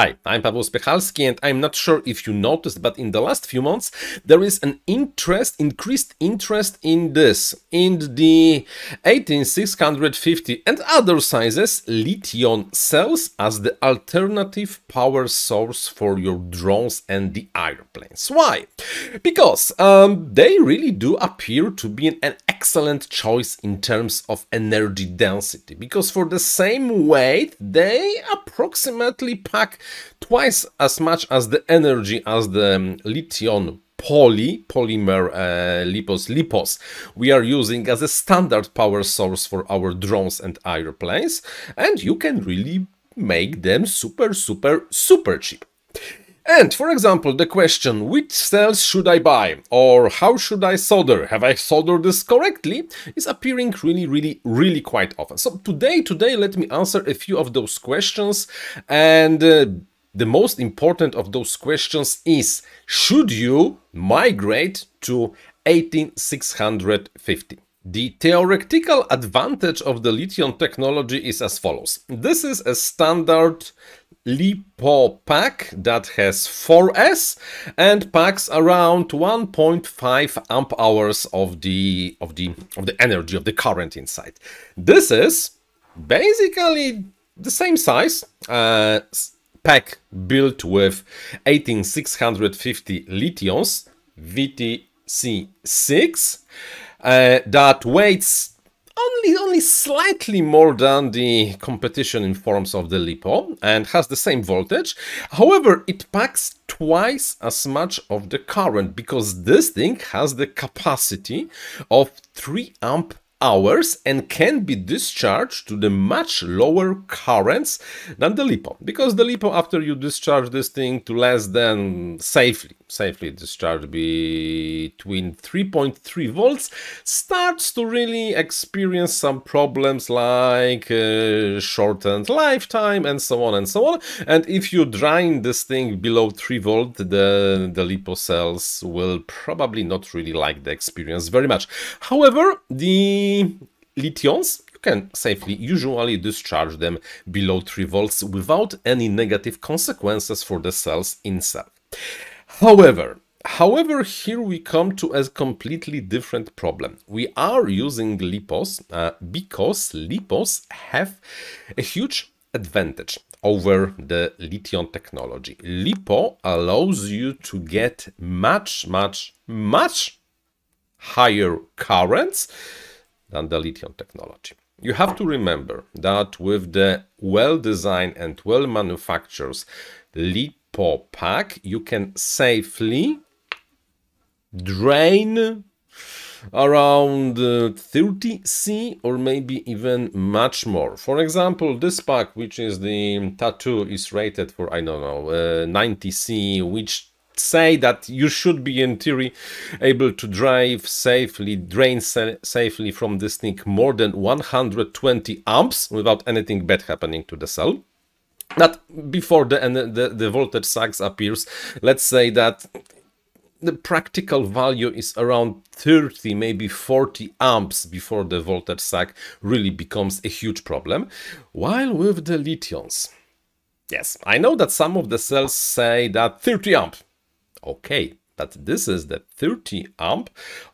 Hi, I'm Paweł Spychalski and I'm not sure if you noticed, but in the last few months there is an interest, increased interest in this, in the 18650 and other sizes lithium cells as the alternative power source for your drones and the airplanes. Why? Because um, they really do appear to be an excellent choice in terms of energy density, because for the same weight they approximately pack twice as much as the energy as the um, lithium poly polymer uh, lipos lipos we are using as a standard power source for our drones and airplanes and you can really make them super super super cheap and for example, the question, which cells should I buy? Or how should I solder? Have I soldered this correctly? is appearing really, really, really quite often. So today, today, let me answer a few of those questions. And uh, the most important of those questions is, should you migrate to 18650? The theoretical advantage of the lithium technology is as follows. This is a standard LiPo pack that has 4S and packs around 1.5 amp hours of the of the of the energy of the current inside. This is basically the same size uh, pack built with 18650 lithiums VTC6 uh, that weighs only only slightly more than the competition in forms of the LiPo and has the same voltage. However, it packs twice as much of the current because this thing has the capacity of 3 amp hours and can be discharged to the much lower currents than the LiPo. Because the LiPo, after you discharge this thing to less than safely, safely discharge between 3.3 volts, starts to really experience some problems like uh, shortened lifetime and so on and so on. And if you drain this thing below 3 volt, the, the LiPo cells will probably not really like the experience very much. However, the lithiums, you can safely usually discharge them below 3 volts without any negative consequences for the cells itself. However, However, here we come to a completely different problem. We are using LiPos uh, because LiPos have a huge advantage over the lithium technology. LiPo allows you to get much, much, much higher currents than the lithium technology. You have to remember that with the well-designed and well-manufactured LiPo pack, you can safely drain around uh, 30 C or maybe even much more. For example, this pack, which is the Tattu, is rated for, I don't know, uh, 90 C, which say that you should be in theory able to drive safely, drain sa safely from this thing more than 120 amps without anything bad happening to the cell. That before the, the, the voltage sags appears, let's say that the practical value is around 30, maybe 40 amps before the voltage sag really becomes a huge problem. While with the lithiums, yes, I know that some of the cells say that 30 amp Okay, but this is the 30 amp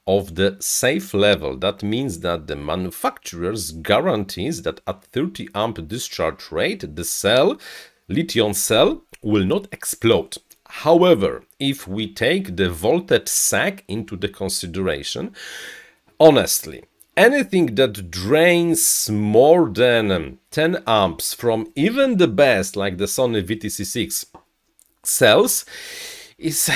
of the safe level. That means that the manufacturers guarantees that at 30 amp discharge rate, the cell, lithium cell, will not explode. However, if we take the voltage sag into the consideration, honestly, anything that drains more than 10 amps from even the best, like the Sony VTC6 cells, is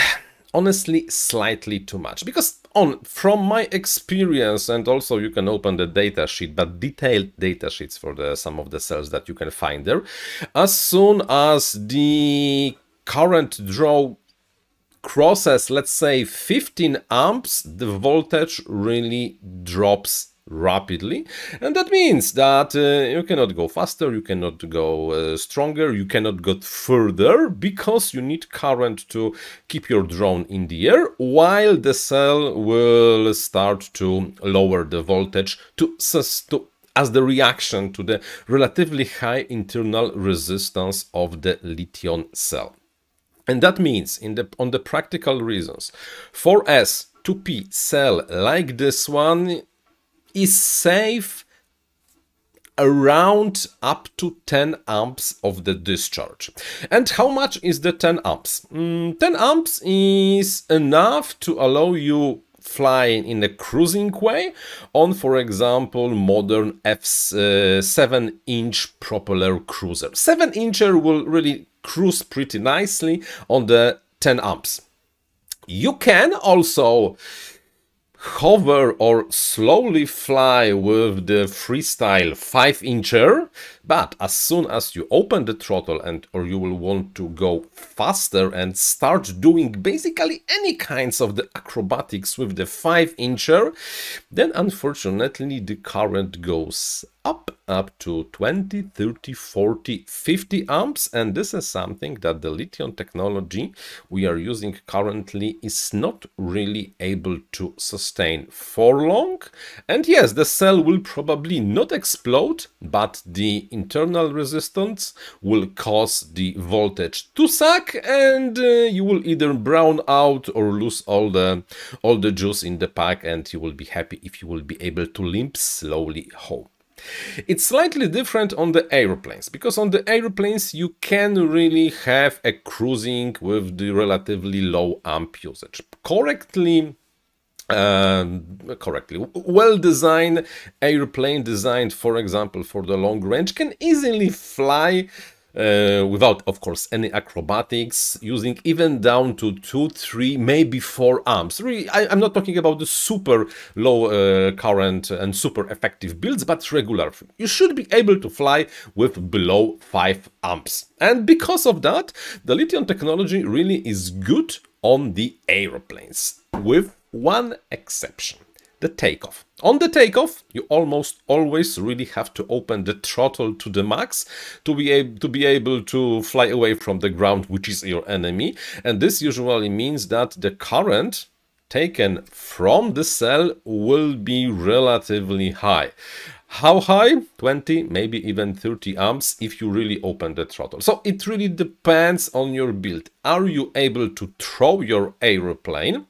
honestly slightly too much. Because on from my experience and also you can open the data sheet but detailed data sheets for the some of the cells that you can find there as soon as the current draw crosses let's say 15 amps the voltage really drops rapidly and that means that uh, you cannot go faster you cannot go uh, stronger you cannot go further because you need current to keep your drone in the air while the cell will start to lower the voltage to, to as the reaction to the relatively high internal resistance of the lithium cell. And that means, in the, on the practical reasons, 4S 2P cell like this one is safe around up to 10 amps of the discharge. And how much is the 10 amps? Mm, 10 amps is enough to allow you flying in a cruising way on, for example, modern F7 inch propeller cruiser. 7 incher will really cruise pretty nicely on the 10 amps. You can also hover or slowly fly with the freestyle 5 incher but as soon as you open the throttle and or you will want to go faster and start doing basically any kinds of the acrobatics with the 5 incher then unfortunately the current goes up up to 20 30 40 50 amps. And this is something that the lithium technology we are using currently is not really able to sustain for long. And yes the cell will probably not explode but the internal resistance will cause the voltage to suck and uh, you will either brown out or lose all the all the juice in the pack and you will be happy if you will be able to limp slowly home it's slightly different on the aeroplanes, because on the aeroplanes you can really have a cruising with the relatively low amp usage. Correctly uh, correctly. Well-designed airplane designed, for example, for the long range can easily fly uh, without, of course, any acrobatics, using even down to 2, 3, maybe 4 amps. Really, I, am not talking about the super low uh, current and super effective builds, but regular. You should be able to fly with below 5 amps. And because of that, the lithium technology really is good on the aeroplanes, with one exception the takeoff. On the takeoff, you almost always really have to open the throttle to the max to be able to be able to fly away from the ground, which is your enemy. And this usually means that the current taken from the cell will be relatively high. How high? 20, maybe even 30 amps if you really open the throttle. So it really depends on your build. Are you able to throw your aeroplane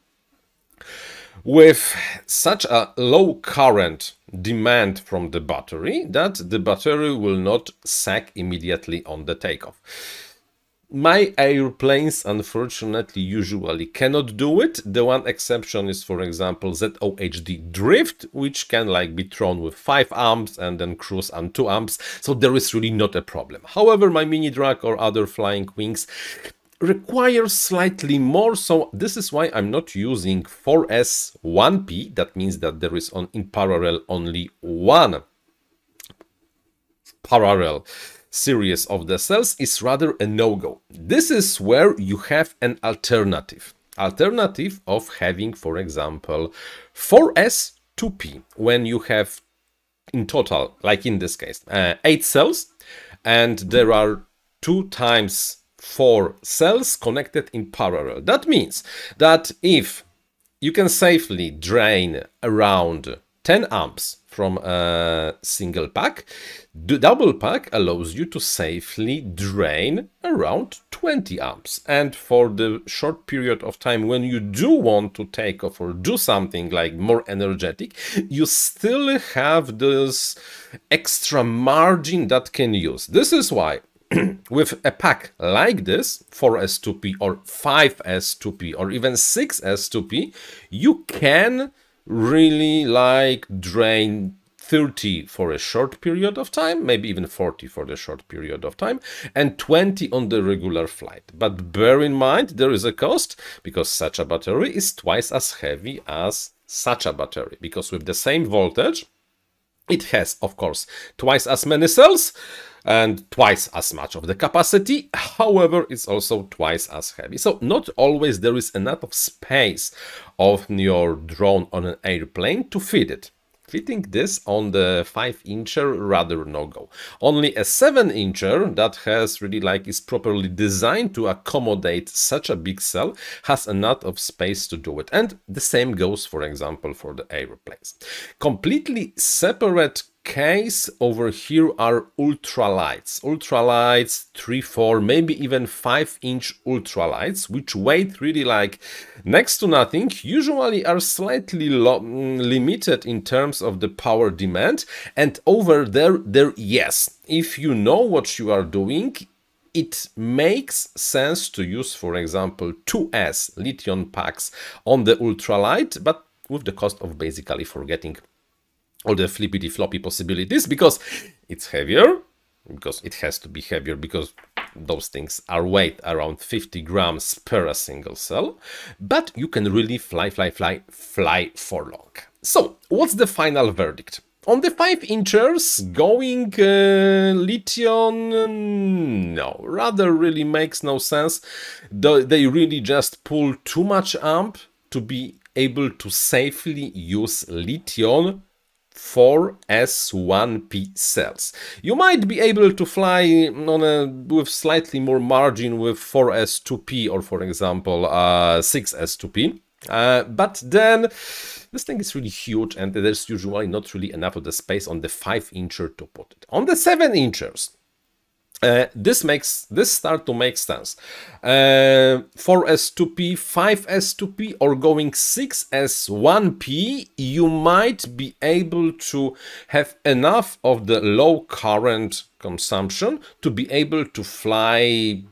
with such a low current demand from the battery that the battery will not sag immediately on the takeoff. My airplanes unfortunately usually cannot do it. The one exception is for example ZOHD Drift which can like be thrown with 5 amps and then cruise on 2 amps so there is really not a problem. However my mini drag or other flying wings requires slightly more so this is why I'm not using 4S 1P that means that there is on in parallel only one parallel series of the cells is rather a no-go. This is where you have an alternative. Alternative of having, for example, 4S 2P when you have in total, like in this case, uh, 8 cells and there are two times four cells connected in parallel. That means that if you can safely drain around 10 amps from a single pack, the double pack allows you to safely drain around 20 amps. And for the short period of time when you do want to take off or do something like more energetic, you still have this extra margin that can use. This is why with a pack like this, 4S2P or 5S2P or even 6S2P, you can really like drain 30 for a short period of time, maybe even 40 for the short period of time, and 20 on the regular flight. But bear in mind, there is a cost, because such a battery is twice as heavy as such a battery, because with the same voltage, it has, of course, twice as many cells, and twice as much of the capacity, however it's also twice as heavy. So not always there is enough space of your drone on an airplane to fit it. Fitting this on the 5 incher rather no go. Only a 7 incher that has really like is properly designed to accommodate such a big cell has enough of space to do it. And the same goes for example for the aeroplanes. Completely separate case over here are ultralights. Ultralights 3, 4, maybe even 5 inch ultralights, which weight really like next to nothing, usually are slightly mm, limited in terms of the power demand. And over there, there, yes, if you know what you are doing, it makes sense to use, for example, 2S lithium packs on the ultralight, but with the cost of basically forgetting all the flippity floppy possibilities because it's heavier, because it has to be heavier because those things are weight around 50 grams per a single cell, but you can really fly, fly, fly, fly for long. So what's the final verdict? On the 5 inchers, going uh, lithium, no, rather really makes no sense. They really just pull too much amp to be able to safely use lithium 4S1P cells. You might be able to fly on a, with slightly more margin with 4S2P or for example uh, 6S2P. Uh, but then this thing is really huge and there's usually not really enough of the space on the 5 incher to put it. On the 7 inchers, uh, this makes this start to make sense. Uh, 4S2P, 5S2P, or going 6S1P, you might be able to have enough of the low current consumption to be able to fly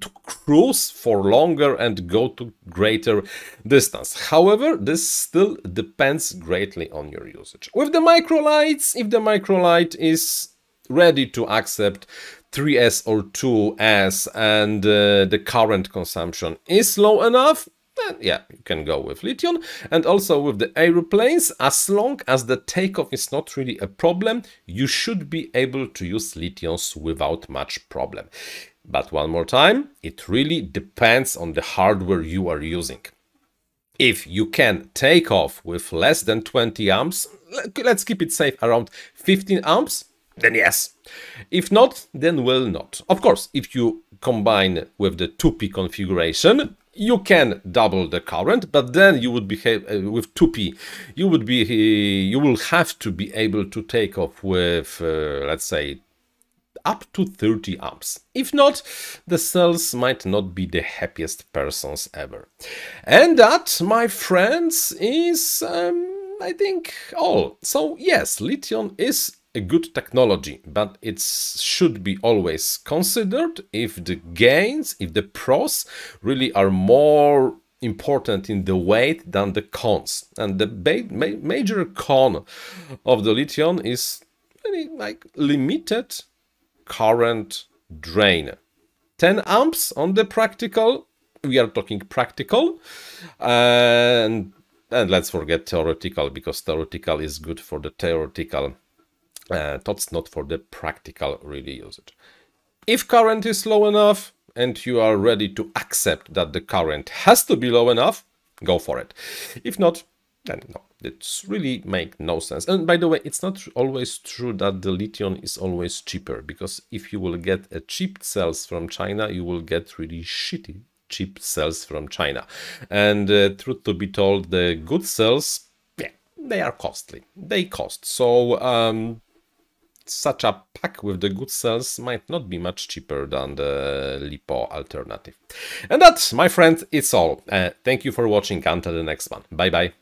to cruise for longer and go to greater distance. However, this still depends greatly on your usage. With the microlights, if the microlight is ready to accept 3S or 2S and uh, the current consumption is low enough, then yeah, you can go with lithium. And also with the aeroplanes, as long as the takeoff is not really a problem, you should be able to use lithiums without much problem. But one more time, it really depends on the hardware you are using. If you can take off with less than 20 amps, let's keep it safe around 15 amps, then yes. If not, then well not. Of course, if you combine with the 2P configuration, you can double the current, but then you would be uh, with 2P, you would be uh, you will have to be able to take off with uh, let's say up to 30 amps. If not, the cells might not be the happiest persons ever. And that, my friends, is um, I think all. So yes, lithium is a good technology, but it should be always considered if the gains, if the pros really are more important in the weight than the cons. And the ma major con of the lithium is really like limited current drain. 10 amps on the practical, we are talking practical, and, and let's forget theoretical because theoretical is good for the theoretical uh, thoughts, not for the practical really usage. If current is low enough and you are ready to accept that the current has to be low enough, go for it. If not, then no, it's really make no sense. And by the way, it's not always true that the lithium is always cheaper because if you will get a cheap cells from China, you will get really shitty cheap cells from China. And uh, truth to be told, the good cells, yeah, they are costly. They cost. So um, such a pack with the good cells might not be much cheaper than the LiPo alternative. And that, my friend, is all. Uh, thank you for watching. Until the next one. Bye bye.